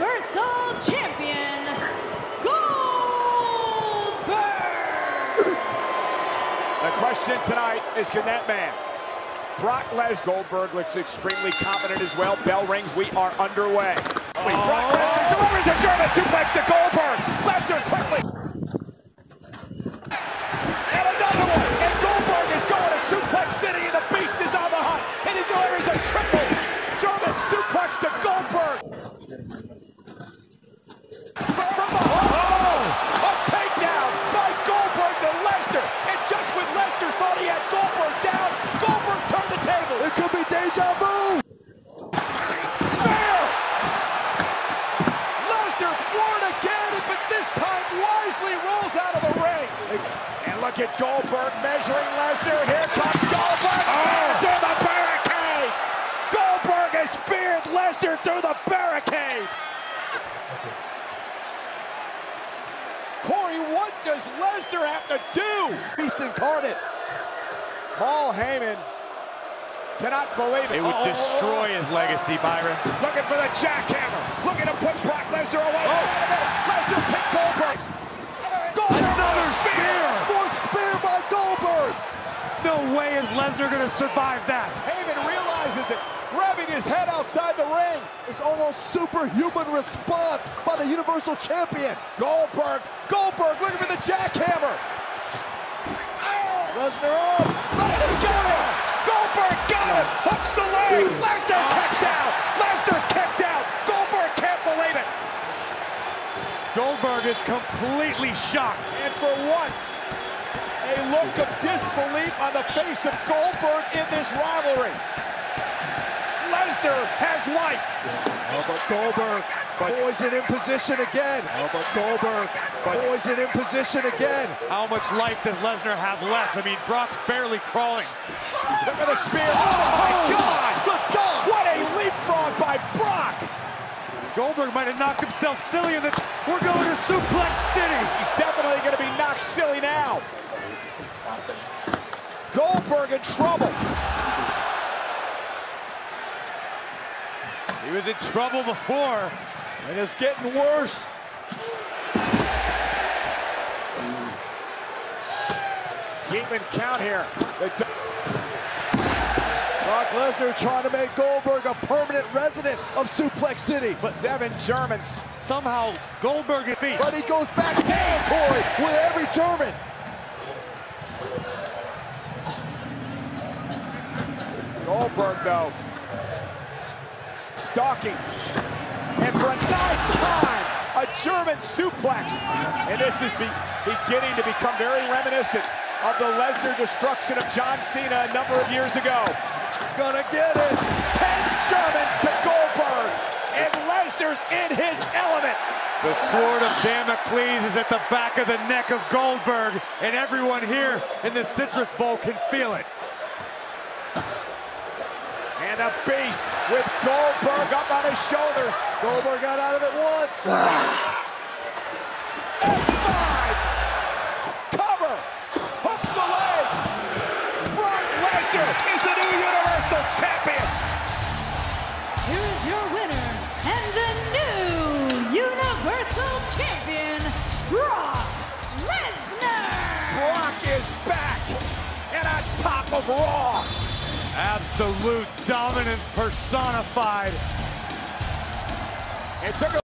Universal Champion, Goldberg. The question tonight is can that man, Brock Les Goldberg looks extremely confident as well. Bell rings, we are underway. Oh. Brock Lesnar delivers a German suplex to Goldberg. Lesnar quickly. And another one. And Goldberg is going to suplex city and the beast is on the hunt. And he delivers a triple German suplex to Goldberg. But from behind, oh, a takedown by Goldberg to Lesnar. And just when Lesnar thought he had Goldberg down, Goldberg turned the tables. It could be deja vu. Spear! Lesnar floored again, but this time wisely rolls out of the ring. And look at Goldberg measuring Lesnar. Here comes Goldberg. Ah. Oh. Through the barricade. Goldberg has speared Lesnar through the barricade. Corey, what does Lesnar have to do? Beast incarnate. Paul Heyman cannot believe it. It would Oh, oh, oh, destroy his legacy, Byron. Looking for the jackhammer. Looking to put Brock Lesnar away. Oh. Wait a minute. Lesnar picked Goldberg. Goldberg Another with a spear. Fourth spear by Goldberg. No way is Lesnar going to survive that. Heyman realizes it. Grabbing his head outside the ring. It's almost superhuman response by the Universal Champion. Goldberg. Goldberg looking for the jackhammer. Lesnar up. Lesnar got him. Goldberg got him. Hooks the leg. Lesnar kicks out. Lesnar kicked out. Goldberg can't believe it. Goldberg is completely shocked. And for once, a look of disbelief face of Goldberg in this rivalry. Lesnar has life. Oh, but Goldberg poised and in position again. Oh, but Goldberg poised and in position again. How much life does Lesnar have left? I mean, Brock's barely crawling. Look at the spear. Oh, my oh, God. Good God. What a leapfrog by Brock. Goldberg might have knocked himself silly in the. We're going to Suplex City. He's definitely going to be knocked silly now. Goldberg in trouble. He was in trouble before. And it's getting worse. Keeping count here. Brock Lesnar trying to make Goldberg a permanent resident of Suplex City. But seven Germans. Somehow, Goldberg is beat. But he goes back down, Corey, with every German. Goldberg, though, stalking. And for a ninth time, a German suplex. And this is be beginning to become very reminiscent of the Lesnar destruction of John Cena a number of years ago. Gonna get it. Ten Germans to Goldberg. And Lesnar's in his element. The sword of Damocles is at the back of the neck of Goldberg, and everyone here in the Citrus Bowl can feel it. And a beast with Goldberg up on his shoulders. Goldberg got out of it once. Ah. F5. Cover. Hooks the leg. Brock Lesnar is the new Universal Champion. Here is your winner and the new Universal Champion, Brock Lesnar. Brock is back and on top of Raw. Absolute dominance personified. It took a